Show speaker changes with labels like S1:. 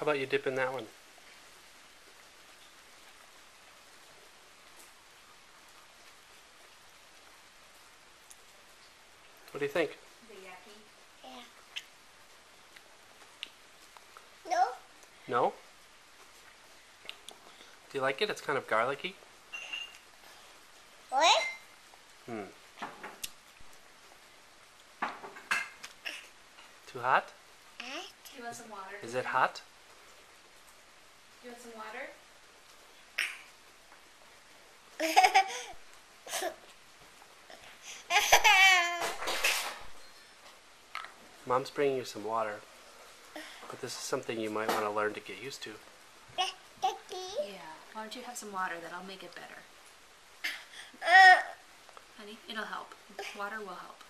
S1: about you dip in that one? What do you think?
S2: Yeah. No?
S1: No? Do you like it? It's kind of garlicky.
S2: What?
S1: Hmm. Too hot?
S3: Do you want some water?
S1: Is it hot?
S3: Do you want some water?
S1: Mom's bringing you some water. But this is something you might want to learn to get used to.
S3: Yeah. Why don't you have some water? That'll make it better.
S2: Uh,
S3: Honey, it'll help. Water will help.